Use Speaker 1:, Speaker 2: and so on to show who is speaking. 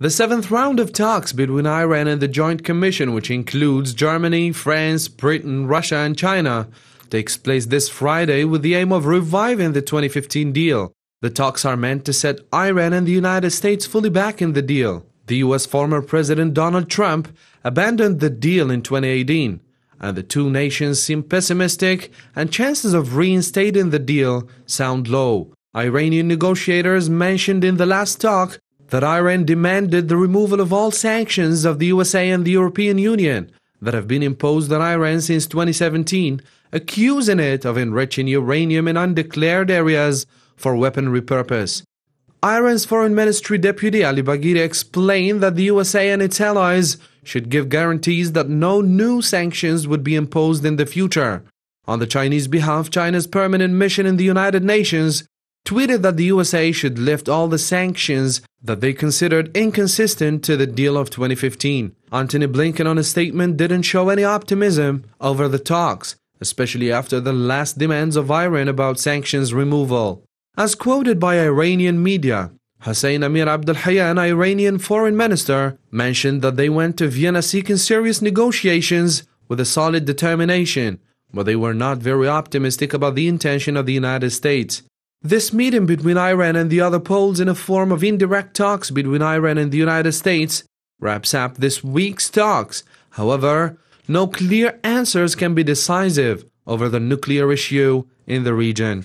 Speaker 1: The seventh round of talks between Iran and the Joint Commission, which includes Germany, France, Britain, Russia, and China, takes place this Friday with the aim of reviving the 2015 deal. The talks are meant to set Iran and the United States fully back in the deal. The US former President Donald Trump abandoned the deal in 2018, and the two nations seem pessimistic, and chances of reinstating the deal sound low. Iranian negotiators mentioned in the last talk that Iran demanded the removal of all sanctions of the USA and the European Union that have been imposed on Iran since 2017, accusing it of enriching uranium in undeclared areas for weaponry purpose. Iran's Foreign Ministry Deputy Ali Bagheri explained that the USA and its allies should give guarantees that no new sanctions would be imposed in the future. On the Chinese behalf, China's permanent mission in the United Nations tweeted that the USA should lift all the sanctions that they considered inconsistent to the deal of 2015. Antony Blinken on a statement didn't show any optimism over the talks, especially after the last demands of Iran about sanctions removal. As quoted by Iranian media, Hossein Amir Abdollahian, Iranian foreign minister, mentioned that they went to Vienna seeking serious negotiations with a solid determination, but they were not very optimistic about the intention of the United States. This meeting between Iran and the other poles in a form of indirect talks between Iran and the United States wraps up this week's talks. However, no clear answers can be decisive over the nuclear issue in the region.